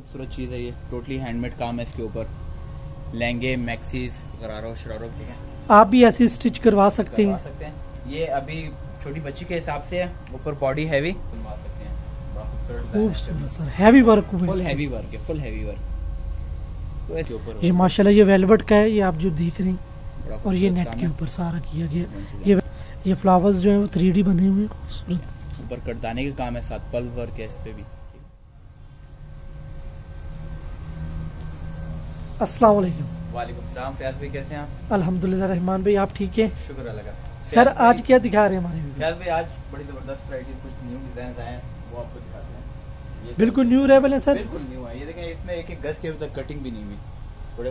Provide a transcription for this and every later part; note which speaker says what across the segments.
Speaker 1: खूबसूरत चीज़ है ये। टोटली हैंडमेड काम है इसके ऊपर। लहंगे मैक्सीज गरारो शरारो ठीक है।
Speaker 2: आप भी ऐसी स्टिच करवा सकते हैं।
Speaker 1: सकते हैं। ये अभी छोटी बच्ची के हिसाब से है। ऊपर बॉडी हैवी बनवा सकते हैं। खूबसूरत
Speaker 2: खूबसूरत sir heavy work
Speaker 1: full heavy work है फुल हैवी वर्क तो
Speaker 2: ये माशाल्लाह ये वेलवेट का है ये आप जो देख रहे हैं। और ये नेट के ऊपर सारा किया गया ये ये फ्लावर्स जो है वो थ्री बने हुए हैं खूबसूरत।
Speaker 1: ऊपर कटदाने का काम है साथ पल वर्क है इस पे भी।
Speaker 2: अस्सलाम वालेकुम।
Speaker 1: वालेकुम सलाम फयाज भाई कैसे हैं आप?
Speaker 2: अल्हम्दुलिल्लाह रहमान भाई आप ठीक है?
Speaker 1: शुक्र अल्लाह का।
Speaker 2: सर आज क्या दिखा रहे हैं हमारे?
Speaker 1: फयाज भाई आज बड़ी ज़बरदस्त वैरायटी कुछ न्यू डिज़ाइन आए हैं वो आपको दिखाते हैं।
Speaker 2: बिल्कुल न्यू रेबल है सर।
Speaker 1: बिल्कुल न्यू है। ये देखें इसमें एक एक गज के अभी तक कटिंग भी नहीं हुई।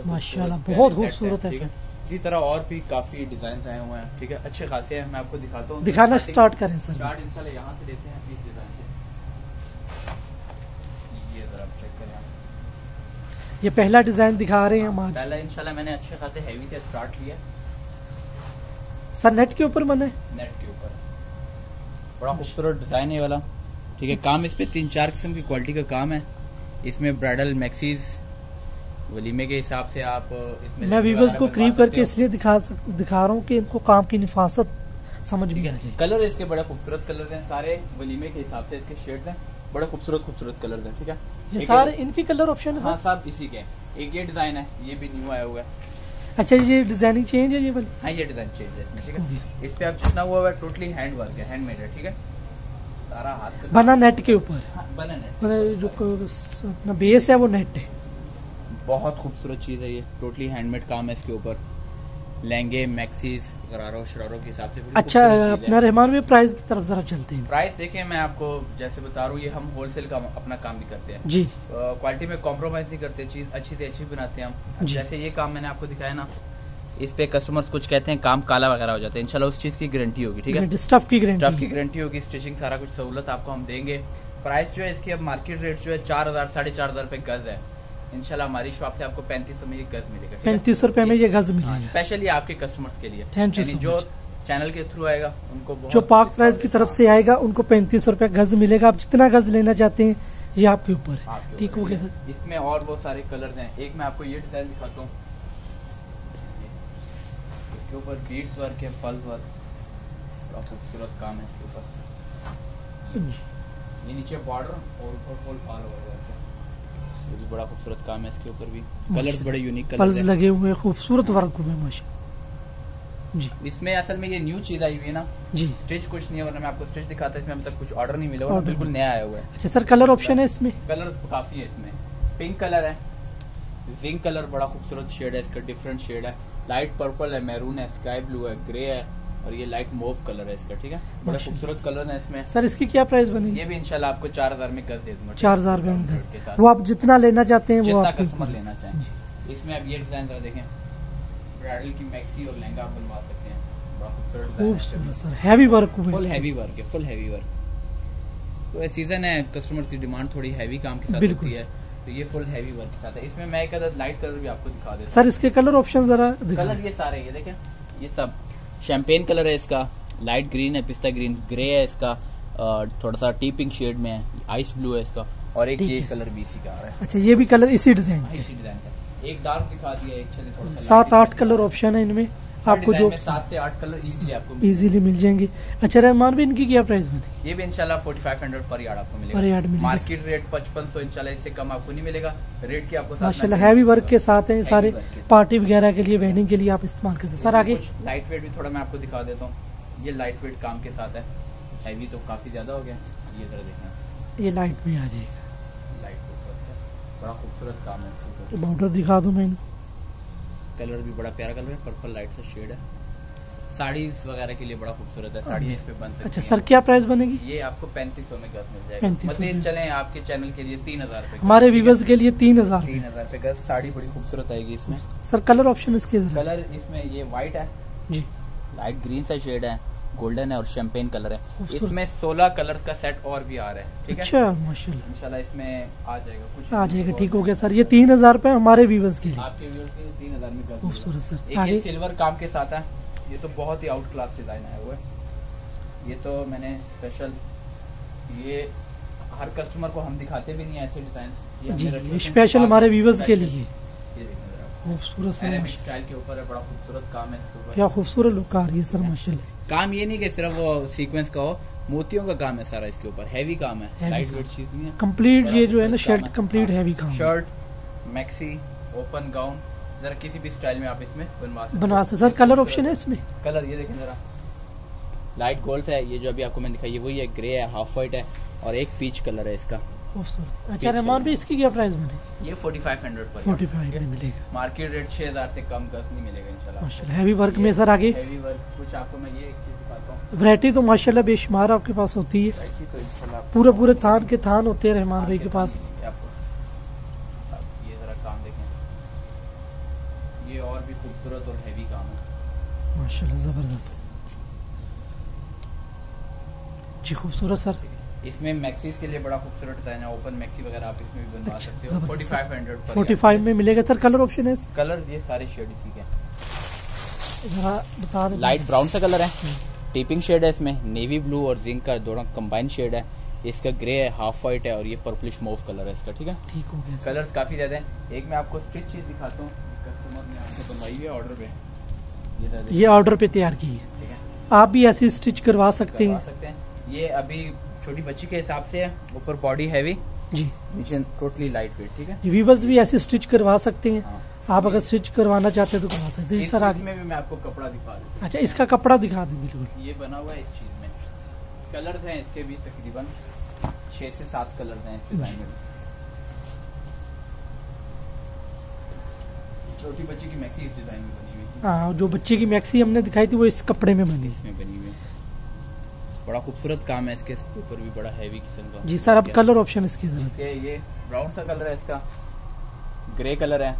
Speaker 2: माशाल्लाह, बहुत खूबसूरत है सर।
Speaker 1: इसी तरह और भी काफ़ी डिज़ाइन आए हुए हैं ठीक है? अच्छे खासे हैं मैं आपको दिखाता हूँ।
Speaker 2: दिखाना स्टार्ट करें सर।
Speaker 1: स्टार्ट इंशाल्लाह यहाँ से लेते हैं इस डिज़ाइन से ये जरा आप चेक करें आप।
Speaker 2: ये पहला डिज़ाइन दिखा रहे हैं हम आज।
Speaker 1: पहला इंशाल्लाह मैंने अच्छे खासे हैवी से स्टार्ट किया।
Speaker 2: सर नेट के ऊपर बने
Speaker 1: नेट के ऊपर। बड़ा खूबसूरत डिज़ाइन है वाला। ठीक है काम इस पे तीन चार किस्म की क्वालिटी का काम है। इसमें ब्राइडल मैक्सीज वलीमे के हिसाब से आप इसमें
Speaker 2: मैं
Speaker 1: लहंगे
Speaker 2: व्यूवर्स को
Speaker 1: सकते
Speaker 2: करके इसलिए दिखा सक, दिखा रहा हूँ कि इनको काम की निफासत समझ में आ जाए।
Speaker 1: कलर इसके बड़े खूबसूरत कलर हैं सारे। वलीमे के हिसाब से इसके शेड्स हैं। बड़े खूबसूरत खूबसूरत कलर हैं ठीक है?
Speaker 2: ये सारे इनकी कलर ऑप्शन है
Speaker 1: हाँ
Speaker 2: सर?
Speaker 1: सब इसी के एक ये डिज़ाइन है ये भी न्यू आया हुआ है।
Speaker 2: अच्छा ये डिज़ाइनिंग चेंज है ये वाली?
Speaker 1: हाँ ये डिज़ाइन चेंज है ठीक
Speaker 2: है?
Speaker 1: इस पे आप जितना हुआ है टोटली हैंड वर्क है हैंडमेड है ठीक है? सारा हाथ का
Speaker 2: बना नेट के ऊपर।
Speaker 1: हाँ, बना
Speaker 2: मतलब जो अपना बेस है वो नेट है।
Speaker 1: बहुत खूबसूरत चीज़ है ये टोटली हैंडमेड काम है इसके ऊपर। लहंगे मैक्सीज गरारो शरारो के हिसाब से
Speaker 2: अच्छा। अपना रहमान भी प्राइस की तरफ़ जरा चलते हैं।
Speaker 1: प्राइस देखें मैं आपको जैसे बता रहा हूँ ये हम होलसेल का अपना काम भी करते हैं।
Speaker 2: जी
Speaker 1: क्वालिटी में कॉम्प्रोमाइज नहीं करते चीज़ अच्छी से अच्छी बनाते हैं हम। जैसे ये काम मैंने आपको दिखाया ना इस पे कस्टमर्स कुछ कहते हैं काम काला वगैरह हो जाता है। इंशाल्लाह उस चीज़ की गारंटी होगी ठीक है?
Speaker 2: स्टफ़ की
Speaker 1: स्टफ़ की
Speaker 2: गारंटी
Speaker 1: होगी स्टिचिंग सारा कुछ सहूलत आपको हम देंगे। प्राइस जो है इसकी अब मार्केट रेट जो है चार हज़ार साढ़े चार हज़ार रुपए गज है। इंशाल्लाह हमारी शॉप से आपको पैंतीस सौ में ये गज मिलेगा
Speaker 2: पैंतीस सौ रुपए में ये गज मिलेगा।
Speaker 1: स्पेशली आपके कस्टमर्स के लिए। थैंक
Speaker 2: so
Speaker 1: जो चैनल के थ्रू आएगा उनको बहुत
Speaker 2: जो पाक प्राइस की तरफ़ से आएगा उनको पैंतीस सौ रुपए गज मिलेगा। आप जितना गज लेना चाहते हैं ये आपके ऊपर है। ठीक हो गया सर?
Speaker 1: इसमें और बहुत सारे कलर हैं। एक मैं आपको ये डिज़ाइन दिखाता हूँ। इसके ऊपर बीड्स वर्क है पल्स वर्क बड़ा खूबसूरत काम है इसके ऊपर। ये नीचे बॉर्डर और ऊपर फुल ओवर वर्क है। ये भी बड़ा खूबसूरत काम है इसके ऊपर भी। कलर्स बड़े यूनिक
Speaker 2: पल्स
Speaker 1: कलर हैं।
Speaker 2: लगे हुए हैं खूबसूरत वर्क हुए माशा जी।
Speaker 1: इसमें असल में ये न्यू चीज़ आई हुई है ना।
Speaker 2: जी।
Speaker 1: स्टिच कुछ नहीं है वरना मैं आपको स्टिच दिखाता इसमें अभी तक कुछ ऑर्डर नहीं मिला हुआ बिल्कुल नया आया हुआ है।
Speaker 2: अच्छा सर कलर ऑप्शन है इसमें?
Speaker 1: कलर काफ़ी है इसमें। पिंक कलर है। जिंक कलर बड़ा खूबसूरत शेड है इसका डिफरेंट शेड है। लाइट पर्पल है मैरून है स्काई ब्लू है ग्रे है। और ये लाइट मोव कलर है इसका ठीक है? बड़े
Speaker 2: माशाल्लाह।
Speaker 1: खूबसूरत कलर है इसमें।
Speaker 2: सर इसकी क्या प्राइस बनेगी
Speaker 1: ये भी इंशाल्लाह आपको चार हज़ार में गज दे दूँगा
Speaker 2: चार हज़ार में। वो आप जितना लेना चाहते हैं वो
Speaker 1: जितना कस्टमर। लेना चाहें इसमें अब ये डिज़ाइन जरा देखें। ब्राइडल की मैक्सी और लहंगा आप बनवा सकते हैं। खूबसूरत है इसका भी।
Speaker 2: खूबसूरत sir heavy work
Speaker 1: full heavy work है फुल हैवी वर्क तो सीज़न है कस्टमर की डिमांड थोड़ी हैवी काम के साथ होती है। तो ये फुल हैवी वर्क के साथ है। इसमें मैं एक लाइट कलर भी आपको दिखा देता
Speaker 2: सर इसके कलर ऑप्शन जरा
Speaker 1: कलर ये सारे ये देखें। ये सब। शैंपेन कलर है इसका लाइट ग्रीन है पिस्ता ग्रीन ग्रे है इसका थोड़ा सा टी पिंक शेड में है आइस ब्लू है इसका और एक ये कलर भी इसी का आ रहा है।
Speaker 2: अच्छा ये भी कलर इसी डिज़ाइन
Speaker 1: हाँ, इसी डिज़ाइन का। एक डार्क दिखा दिया एक चलिए थोड़ा सा
Speaker 2: सात आठ कलर ऑप्शन है इनमें। आपको जो
Speaker 1: सात से आठ कलर इजीली आपको
Speaker 2: इजीली मिल जाएँगे। अच्छा रहमान भी इनकी क्या प्राइस बनेगी
Speaker 1: ये भी इंशाल्लाह forty five hundred per yard आपको मिलेगा।
Speaker 2: पर यार्ड
Speaker 1: मिलेगा। मार्केट रेट पचपन सौ इंशाल्लाह इससे कम आपको नहीं मिलेगा। रेट की आपको
Speaker 2: माशाल्लाह हैवी वर्क के साथ हैं सारे। पार्टी वगैरह के लिए वेडिंग के लिए आप इस्तेमाल कर सकते हैं। सर आगे।
Speaker 1: लाइट वेट भी थोड़ा मैं आपको दिखा देता हूँ। ये लाइट वेट काम के साथ है। हैवी तो काफ़ी ज़्यादा हो गया। ये जरा देखना।
Speaker 2: ये लाइट में आ जाएगा।
Speaker 1: लाइट वेट बड़ा खूबसूरत काम है इसके
Speaker 2: बॉर्डर दिखा दूँ मैं इनको।
Speaker 1: कलर भी बड़ा प्यारा कलर है पर्पल लाइट सा शेड है। साड़ीज वगैरह के लिए बड़ा खूबसूरत है साड़ी इस पे बन सकती
Speaker 2: अच्छा सर क्या प्राइस बनेगी?
Speaker 1: ये आपको पैंतीस सौ में गज मिल जाएगा।
Speaker 2: 3500
Speaker 1: मजीद चले आपके चैनल के लिए तीन हज़ार
Speaker 2: हमारे व्यूवर्स के लिए तीन हज़ार
Speaker 1: तीन हज़ार रुपए गज साड़ी बड़ी खूबसूरत आएगी इसमें।
Speaker 2: सर कलर ऑप्शन इसके
Speaker 1: कलर इसमें ये व्हाइट है।
Speaker 2: जी।
Speaker 1: लाइट ग्रीन सा शेड है। गोल्डन है और शैम्पेन कलर है। इसमें 16 कलर का सेट और भी आ रहा है ठीक है?
Speaker 2: अच्छा माशाल्लाह।
Speaker 1: इंशाल्लाह इसमें आ जाएगा कुछ
Speaker 2: आ जाएगा ठीक हो गया सर। ये तीन हज़ार रुपए हमारे व्यूवर्स के लिए।
Speaker 1: आपके व्यूअर्स के लिए तीन हज़ार में
Speaker 2: खूबसूरत सर।
Speaker 1: एक सिल्वर काम के साथ है। ये तो बहुत ही आउट क्लास डिज़ाइन आया हुआ है ये तो मैंने स्पेशल ये हर कस्टमर को हम दिखाते भी नहीं ऐसे डिज़ाइन
Speaker 2: स्पेशल हमारे व्यूवर्स के लिए। खूबसूरत
Speaker 1: स्टाइल के ऊपर है बड़ा खूबसूरत काम है
Speaker 2: क्या खूबसूरत लुक आ रही है सर माशाल्लाह।
Speaker 1: काम ये नहीं कि सिर्फ़ वो सीक्वेंस का हो मोतियों का काम है सारा इसके ऊपर हैवी काम है लाइट वेट चीज़ नहीं है।
Speaker 2: कंप्लीट ये जो है ना शर्ट। कंप्लीट। हैवी काम
Speaker 1: शर्ट मैक्सी ओपन गाउन जरा किसी भी स्टाइल में आप इसमें बनवा सकते
Speaker 2: बनवा सकते सर कलर ऑप्शन है इसमें?
Speaker 1: कलर ये देखें जरा। लाइट गोल्ड है ये जो अभी आपको मैंने दिखाई है वही है ग्रे है हाफ़ व्हाइट है और एक पीच कलर है इसका।
Speaker 2: खूबसूरत। अच्छा रहमान। भी इसकी क्या प्राइस बने
Speaker 1: ये forty five hundred per.
Speaker 2: Forty five में मिलेगा।
Speaker 1: मार्केट रेट छह हज़ार से कम गज नहीं मिलेगा इंशाल्लाह।
Speaker 2: माशाल्लाह हैवी वर्क में सर आगे।
Speaker 1: हैवी वर्क कुछ आपको मैं ये एक चीज़ दिखाता हूँ।
Speaker 2: वैरायटी तो माशाल्लाह बेशुमार आपके पास होती है।
Speaker 1: तो इंशाल्लाह
Speaker 2: पूरे पूरे थान के थान होते हैं रहमान भाई के पास।
Speaker 1: ये आपको। ये जरा काम देखें। ये और भी खूबसूरत और हैवी काम है।
Speaker 2: माशाल्लाह ज़बरदस्त। जी खूबसूरत सर।
Speaker 1: इसमें मैक्सीज के लिए बड़ा खूबसूरत डिज़ाइन है ओपन मैक्सी वगैरह आप इसमें भी बनवा
Speaker 2: अच्छा,
Speaker 1: सकते हो। Forty five hundred
Speaker 2: forty five में मिलेगा सर कलर ऑप्शन है
Speaker 1: कलर ये सारे शेड इसी के
Speaker 2: बता
Speaker 1: लाइट ब्राउन सा कलर है। टीपिंग शेड है इसमें। नेवी ब्लू और जिंक का दोनों कंबाइन शेड है। इसका ग्रे है हाफ़ व्हाइट है और ये पर्पलिश मोव कलर है इसका ठीक है?
Speaker 2: ठीक हो गया सर।
Speaker 1: कलर्स काफ़ी ज़्यादा हैं। एक मैं आपको स्टिच चीज़ दिखाता हूँ। कस्टमर ने आपको बनवाई है ऑर्डर पे। ये
Speaker 2: ये ऑर्डर पे तैयार की है। आप भी ऐसी स्टिच करवा सकते हैं।
Speaker 1: ये अभी छोटी बच्ची के हिसाब से है ऊपर बॉडी हैवी
Speaker 2: जी।
Speaker 1: नीचे टोटली लाइट वेट ठीक है?
Speaker 2: वीवर्स भी ऐसी स्टिच करवा सकते हैं।
Speaker 1: हाँ।
Speaker 2: आप अगर स्टिच करवाना चाहते हैं तो करवा सकते हैं। सर आगे।
Speaker 1: इसमें भी मैं आपको कपड़ा दिखा दूँ।
Speaker 2: अच्छा इसका कपड़ा दिखा दें बिल्कुल।
Speaker 1: ये बना हुआ है इस चीज़ में। कलर्स हैं इसके भी तकरीबन छह से सात कलर्स हैं इस डिज़ाइन में छोटी बच्ची की मैक्सी इस डिज़ाइन में बनी हुई थी।
Speaker 2: हाँ जो बच्चे की मैक्सी हमने दिखाई थी वो इस कपड़े में बनी।
Speaker 1: इसमें बनी हुई है। बड़ा खूबसूरत काम है इसके ऊपर भी बड़ा हैवी किस्म का।
Speaker 2: जी सर अब कलर ऑप्शन इसकी
Speaker 1: ये ये ब्राउन सा कलर है इसका। ग्रे कलर है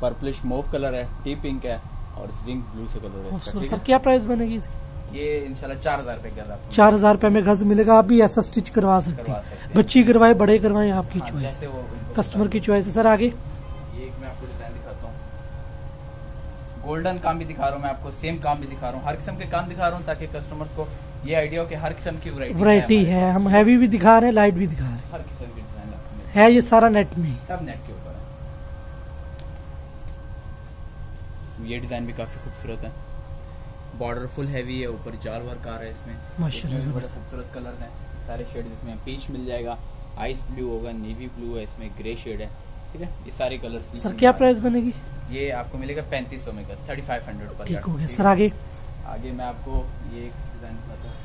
Speaker 1: पर्पलिश मोव कलर है टी पिंक है और जिंक ब्लू से कलर है इसका
Speaker 2: सर क्या प्राइस बनेगी इसकी?
Speaker 1: ये इंशाल्लाह चार हज़ार रुपए
Speaker 2: चार हज़ार रुपए में गज मिलेगा आप भी ऐसा स्टिच करवा सकते हैं।
Speaker 1: हैं।
Speaker 2: बच्ची करवाए बड़े करवाए आपकी
Speaker 1: हाँ,
Speaker 2: चॉइस
Speaker 1: इनको
Speaker 2: कस्टमर की चॉइस है। सर आगे।
Speaker 1: ये मैं आपको डिज़ाइन दिखाता हूँ। गोल्डन काम भी दिखा रहा हूँ मैं आपको सेम काम भी दिखा रहा हूँ। हर किस्म के काम दिखा रहा हूँ ताकि कस्टमर्स को ये आइडिया हो कि हर किस्म की वैरायटी
Speaker 2: वैरायटी है हम हैवी भी दिखा रहे हैं लाइट भी दिखा रहे हैं।
Speaker 1: हर किस्म की डिज़ाइन
Speaker 2: है। ये सारा नेट में।
Speaker 1: सब नेट के ऊपर है। ये डिज़ाइन भी काफ़ी खूबसूरत है। बॉर्डर फुल हैवी है ऊपर जाल वर्क आ रहा है इसमें।
Speaker 2: माशाल्लाह,
Speaker 1: बड़े। खूबसूरत कलर हैं। सारे शेड इसमें पीच मिल जाएगा आइस ब्लू होगा नेवी ब्लू है इसमें ग्रे शेड है। ठीक है? ये सारे कलर
Speaker 2: सर क्या प्राइस बनेगी?
Speaker 1: ये आपको मिलेगा पैंतीस सौ में का थर्टी फाइव हंड्रेड पर
Speaker 2: ठीक हो गया। सर आगे?
Speaker 1: आगे मैं आपको ये डिज़ाइन हूँ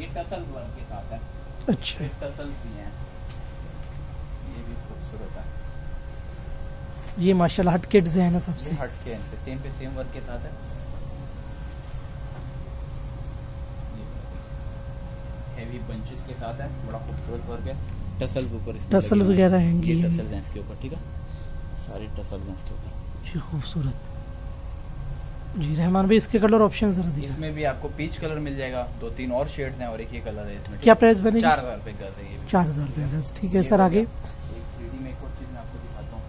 Speaker 1: ये टसल वर्क के साथ है।
Speaker 2: अच्छा।
Speaker 1: टसल भी हैं। ये भी खूबसूरत है।
Speaker 2: ये माशाल्लाह हट के डिज़ाइन है सबसे।
Speaker 1: ये हट के हैं। सेम पे सेम वर्क के साथ है। हैवी बंचेस के साथ है। बड़ा खूबसूरत वर्क है। टसल ऊपर इसमें
Speaker 2: टसल
Speaker 1: हैं।
Speaker 2: वगैरह हैं,
Speaker 1: ये
Speaker 2: ये-
Speaker 1: टसल हैं इसके ऊपर ठीक है? सारे टसल हैं इसके ऊपर।
Speaker 2: जी खूबसूरत। जी रहमान भाई इसके कलर ऑप्शन जरा दिखा
Speaker 1: इसमें भी आपको पीच कलर मिल जाएगा। दो तीन और शेड्स हैं और एक ये कलर है इसमें।
Speaker 2: क्या प्राइस बनेगी?
Speaker 1: चार हज़ार रुपए गज है
Speaker 2: चार हज़ार रुपये गज ठीक है सर आगे।
Speaker 1: गया। एक 3D में एक और चीज़ मैं आपको दिखाता हूँ।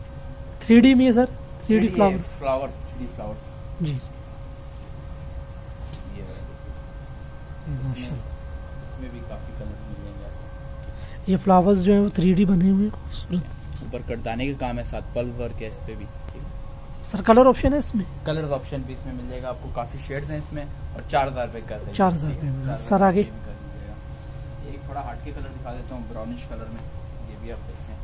Speaker 2: थ्री डी में है sir? Three D
Speaker 1: 3D
Speaker 2: flower
Speaker 1: flower 3D flowers
Speaker 2: जी।
Speaker 1: इसमें भी काफ़ी कलर मिल जाएँगे
Speaker 2: ये फ्लावर्स जो है वो थ्री डी बने हुए हैं खूबसूरत।
Speaker 1: ऊपर कटदाने का काम है साथ पल्व वर्क है इस पे भी।
Speaker 2: सर कलर ऑप्शन है इसमें?
Speaker 1: कलर ऑप्शन भी इसमें मिल जाएगा आपको काफ़ी शेड है इसमें और चार हज़ार रुपए का है।
Speaker 2: 4,000
Speaker 1: ठीक है?
Speaker 2: रुपए सर, आगे?
Speaker 1: एक थोड़ा के कलर दिखा देता हूँ ब्राउनिश कलर में। ये भी आप देखते हैं।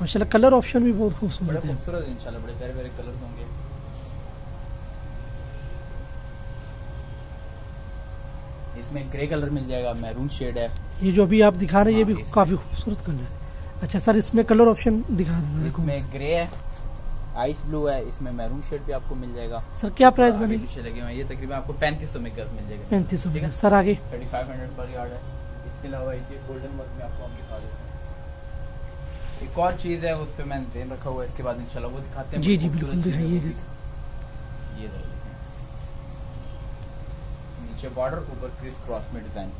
Speaker 2: माशाल्लाह कलर ऑप्शन भी बहुत खूबसूरत है।
Speaker 1: खूबसूरत इंशाल्लाह बड़े प्यारे प्यारे कलर होंगे। इसमें ग्रे कलर मिल जाएगा मैरून शेड है।
Speaker 2: ये जो अभी आप दिखा रहे हैं ये
Speaker 1: हाँ,
Speaker 2: भी काफ़ी खूबसूरत कलर है। अच्छा सर इसमें कलर ऑप्शन दिखा दें
Speaker 1: इसमें ग्रे है आइस ब्लू है इसमें मैरून शेड भी आपको मिल जाएगा।
Speaker 2: सर क्या प्राइस बनेगी
Speaker 1: पीछे लगे हुए ये तकरीबन आपको पैंतीस सौ में गज मिल जाएगा।
Speaker 2: पैंतीस सौ
Speaker 1: है?
Speaker 2: सर आगे।
Speaker 1: Thirty five hundred per yard है। इसके अलावा ये गोल्डन वर्क में आपको हम दिखा देते हैं। एक और चीज़ है उस पर मैंने ध्यान रखा हुआ है इसके बाद इंशाल्लाह वो दिखाते हैं।
Speaker 2: जी जी बिल्कुल
Speaker 1: चीज़ है
Speaker 2: दिखाइएगा
Speaker 1: ये नीचे बॉर्डर ऊपर क्रिस क्रॉस में डिज़ाइन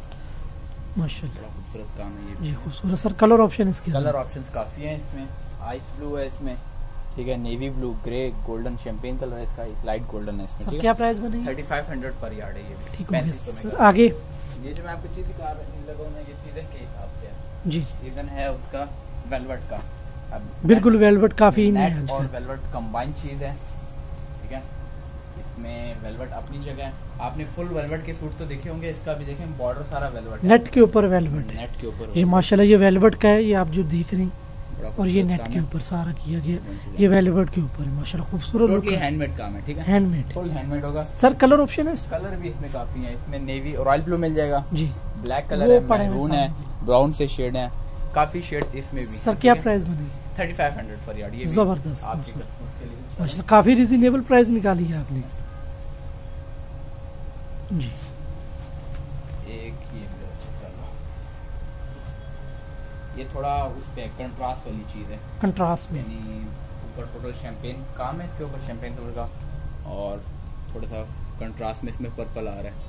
Speaker 2: माशाल्लाह।
Speaker 1: खूबसूरत काम है ये
Speaker 2: जी खूबसूरत। सर कलर ऑप्शन इसके
Speaker 1: कलर ऑप्शंस काफ़ी हैं इसमें। आइस ब्लू है इसमें। ठीक है navy blue grey golden champagne colour है इसका। लाइट गोल्डन है इसमें
Speaker 2: सर क्या प्राइस बनेगी
Speaker 1: thirty five hundred per yard है। ये
Speaker 2: ठीक हो गया।
Speaker 1: 3500 में
Speaker 2: सर आगे?
Speaker 1: ये जो मैं आपको चीज़ दिखा लगा हूँ ये सीज़न के हिसाब से है।
Speaker 2: जी जी।
Speaker 1: सीज़न है उसका वेलवेट का।
Speaker 2: बिल्कुल वेलवेट काफ़ी
Speaker 1: और वेलवेट चीज़ है। इसमें वेलवेट अपनी जगह है। आपने फुल वेलवेट के सूट तो देखे होंगे इसका भी देखें बॉर्डर सारा वेलवेट
Speaker 2: नेट के ऊपर वेलवेट है।
Speaker 1: नेट के ऊपर
Speaker 2: ये माशाल्लाह ये वेलवेट का है ये आप जो देख रहे हैं और ये नेट के ऊपर सारा किया गया ये वेलवेट के ऊपर है माशाल्लाह खूबसूरत
Speaker 1: हैंडमेड काम है ठीक है?
Speaker 2: हैंडमेड
Speaker 1: फुल हैंडमेड होगा।
Speaker 2: सर कलर ऑप्शन है?
Speaker 1: कलर भी इसमें काफ़ी है। इसमें नेवी और रॉयल ब्लू मिल जाएगा।
Speaker 2: जी।
Speaker 1: ब्लैक कलर है मैरून है ब्राउन से शेड है। काफ़ी शेड इसमें भी
Speaker 2: सर क्या प्राइस बनेगी?
Speaker 1: Thirty five hundred per yard ये
Speaker 2: ज़बरदस्त,
Speaker 1: आपके
Speaker 2: काफ़ी रिजनेबल प्राइस निकाली है आपने। जी।
Speaker 1: एक ये ये थोड़ा उस पे कंट्रास्ट वाली चीज़ है।
Speaker 2: कंट्रास्ट में।
Speaker 1: यानी ऊपर टोटल शैंपेन काम है इसके ऊपर शैंपेन कलर का और थोड़ा सा कंट्रास्ट में इसमें पर्पल आ रहा है।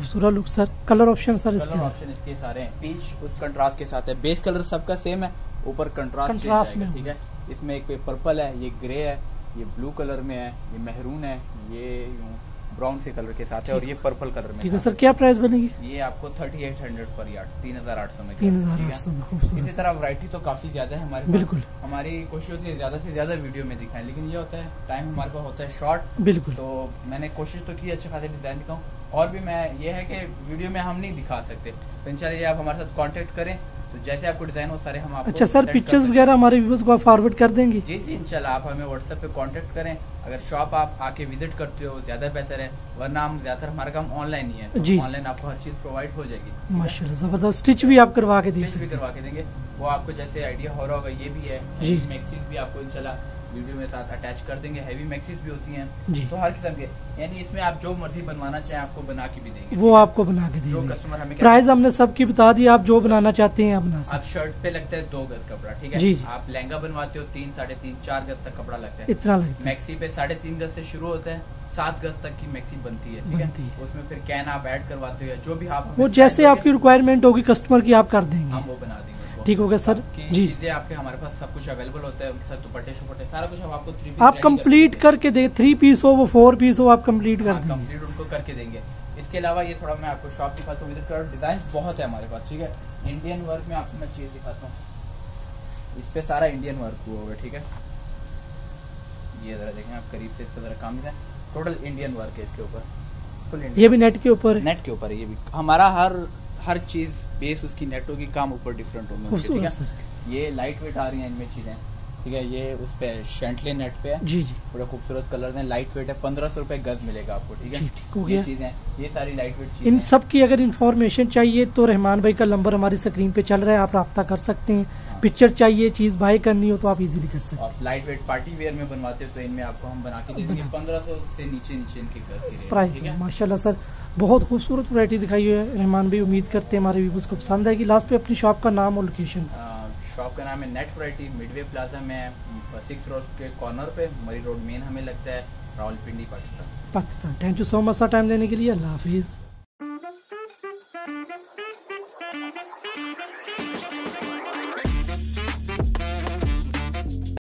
Speaker 2: खूबसूरत look sir colour option sir
Speaker 1: colour
Speaker 2: इसके।
Speaker 1: ऑप्शन इसके सारे हैं। पीच उस कंट्रास्ट के साथ है। बेस कलर सबका सेम है। ऊपर कंट्रास्ट
Speaker 2: कंट्रास्ट में
Speaker 1: ठीक है? इसमें एक पे पर्पल है ये ग्रे है ये ब्लू कलर में है ये मेहरून है ये यूँ ब्राउन से कलर के साथ है और ये पर्पल कलर में
Speaker 2: ठीक है सर क्या प्राइस बनेगी?
Speaker 1: ये आपको thirty eight hundred per yard तीन हज़ार आठ सौ में
Speaker 2: तीन हज़ार आठ सौ
Speaker 1: इसी तरह वैरायटी तो काफ़ी ज़्यादा है हमारे
Speaker 2: बिल्कुल।
Speaker 1: हमारी कोशिश होती है ज़्यादा से ज़्यादा वीडियो में दिखाएँ लेकिन ये होता है टाइम हमारे पास होता है शॉर्ट
Speaker 2: बिल्कुल।
Speaker 1: तो मैंने कोशिश तो की अच्छे खासे डिज़ाइन दिखाऊँ और भी मैं ये है कि वीडियो में हम नहीं दिखा सकते। तो इंशाल्लाह ये आप हमारे साथ कांटेक्ट करें। तो जैसे आपको डिज़ाइन हो सारे हम आपको
Speaker 2: अच्छा सर पिक्चर्स वगैरह हमारे व्यूवर्स को फॉरवर्ड कर देंगे?
Speaker 1: जी जी इंशाल्लाह आप हमें व्हाट्सएप पे कांटेक्ट करें। अगर शॉप आप आके विज़िट करते हो ज़्यादा बेहतर है वरना हम ज़्यादातर हमारा काम ऑनलाइन ही है।
Speaker 2: जी।
Speaker 1: ऑनलाइन आपको हर चीज़ प्रोवाइड हो जाएगी।
Speaker 2: माशाल्लाह ज़बरदस्त स्टिच भी आप करवा के देंगे
Speaker 1: स्टिच भी करवा के देंगे। वो आपको जैसे आइडिया हो रहा होगा ये भी है। मैक्सीज भी आपको इंशाल्लाह वीडियो में साथ अटैच कर देंगे हैवी मैक्सीज भी होती हैं। तो हर किस्म के यानी इसमें आप जो मर्ज़ी बनवाना चाहें आपको बना के भी देंगे।
Speaker 2: वो आपको बना के देंगे।
Speaker 1: जो कस्टमर हमें
Speaker 2: प्राइस हमने सबकी बता दी आप जो बनाना चाहते हैं आप बना
Speaker 1: आप शर्ट पे लगता है दो गज कपड़ा ठीक है?
Speaker 2: जी, जी।
Speaker 1: आप लहंगा बनवाते हो तीन साढ़े तीन चार गज तक कपड़ा लगता
Speaker 2: है। इतना लगता है।
Speaker 1: मैक्सी पे साढ़े तीन गज से शुरू होता है सात गज तक की मैक्सी बनती है ठीक है। उसमें फिर कैन आप ऐड करवाते हो या जो भी आप
Speaker 2: वो जैसे आपकी रिक्वायरमेंट होगी कस्टमर की आप कर देंगे।
Speaker 1: हम वो बना देंगे।
Speaker 2: ठीक हो गया सर? जी।
Speaker 1: आपके हमारे पास सब कुछ अवेलेबल होता है उनके साथ दुपट्टे शुपट्टे सारा कुछ हम आपको थ्री
Speaker 2: आप कंप्लीट करके दे थ्री पीस हो वो फोर पीस हो आप कंप्लीट कर
Speaker 1: कंप्लीट उनको करके देंगे। इसके अलावा ये थोड़ा मैं आपको शॉप दिखाता हूँ करो डिज़ाइन बहुत है हमारे पास ठीक है? इंडियन वर्क में आपको मैं चीज़ दिखाता हूँ। इस पे सारा इंडियन वर्क हुआ हुआ है ठीक है? ये जरा देखें आप करीब से इसका जरा काम है टोटल इंडियन वर्क है इसके ऊपर। फुल
Speaker 2: ये भी नेट के ऊपर
Speaker 1: नेट के ऊपर ये भी। हमारा हर हर चीज़ बेस उसकी नेटवर्क की काम ऊपर डिफरेंट होंगे ठीक है? ये लाइट वेट आ रही है इनमें चीज़ें। ठीक है ये उस पे शेंटले नेट पे है।
Speaker 2: जी जी।
Speaker 1: बड़ा खूबसूरत कलर है। लाइट वेट है पंद्रह सौ रुपए गज मिलेगा आपको ठीक है?
Speaker 2: ठीक हो
Speaker 1: ये
Speaker 2: गया।
Speaker 1: चीज़ें ये सारी लाइट वेट
Speaker 2: इन सब की अगर इन्फॉर्मेशन चाहिए तो रहमान भाई का नंबर हमारी स्क्रीन पे चल रहा है आप रब्ता कर सकते हैं।
Speaker 1: हाँ।
Speaker 2: पिक्चर चाहिए चीज़ बाय करनी हो तो आप इजीली कर सकते
Speaker 1: हैं। लाइट वेट पार्टी वेयर में बनवाते हो तो इनमें आपको हम बना के देंगे। पंद्रह सौ से नीचे नीचे इनके गज
Speaker 2: प्राइस माशाल्लाह सर। बहुत खूबसूरत वरायटी दिखाई है। रहमान भाई उम्मीद करते हैं हमारे व्यूवर्स को पसंद आएगी। लास्ट पे अपनी शॉप का नाम और लोकेशन
Speaker 1: शॉप का नाम है नेट वराइटी मिडवे प्लाजा में सिक्स रोड के कॉर्नर पे मरी रोड मेन हमें लगता है Rawalpindi Pakistan
Speaker 2: Pakistan thank you so much sir time देने के लिए। अल्लाह हाफिज़।